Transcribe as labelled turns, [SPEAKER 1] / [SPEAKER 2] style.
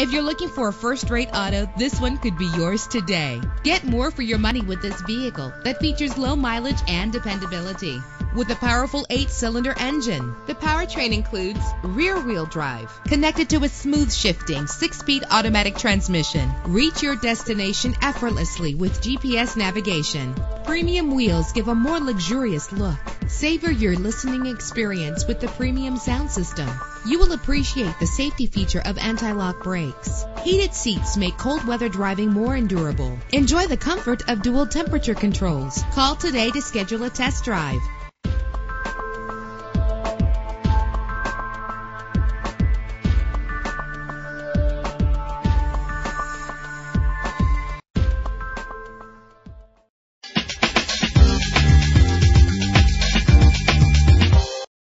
[SPEAKER 1] If you're looking for a first-rate auto, this one could be yours today. Get more for your money with this vehicle that features low mileage and dependability. With a powerful eight-cylinder engine, the powertrain includes rear-wheel drive connected to a smooth shifting six-speed automatic transmission. Reach your destination effortlessly with GPS navigation. Premium wheels give a more luxurious look. Savor your listening experience with the premium sound system. You will appreciate the safety feature of anti-lock brakes. Heated seats make cold weather driving more endurable. Enjoy the comfort of dual temperature controls. Call today to schedule a test drive.